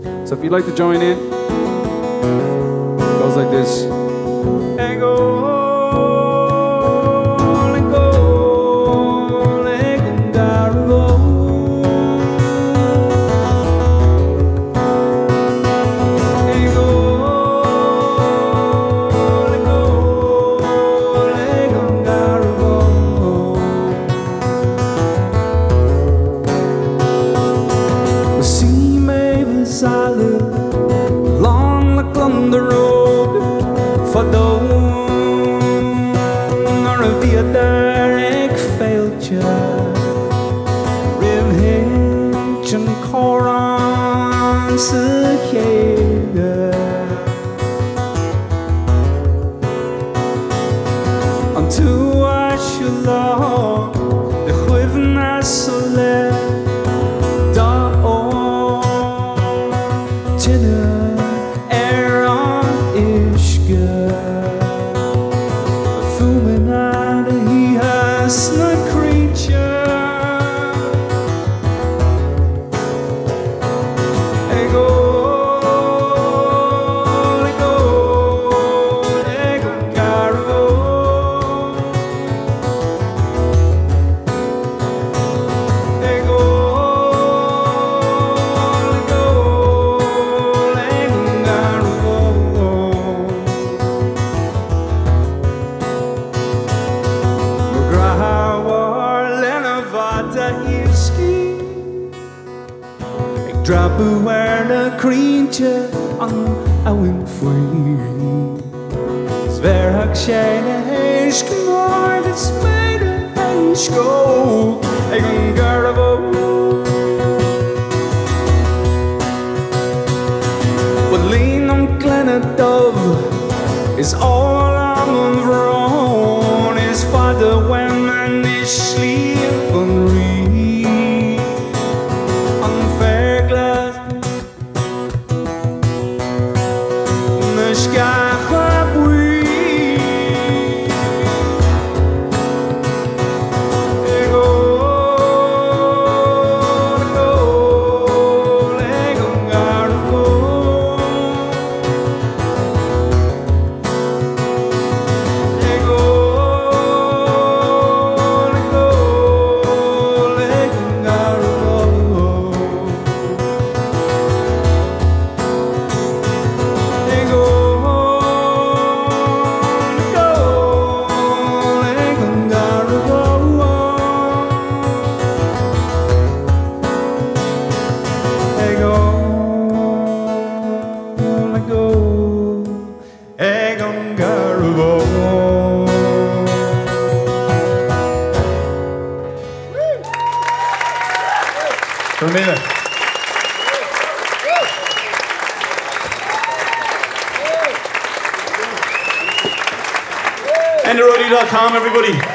So if you'd like to join in, it goes like this. May be silent along the Road For dagen er vi der jeg feilte Riv hitjen koran se Tinne ar an iski. Ik drap er de krientje aan ouwen free. Zwerg shine hees knoord het smede hees go. Ik een garbo. Wat lean om kleine dove is all I'm wrong when man is ego, ego, garbo. Goedemiddag. Endareilly.com, everybody.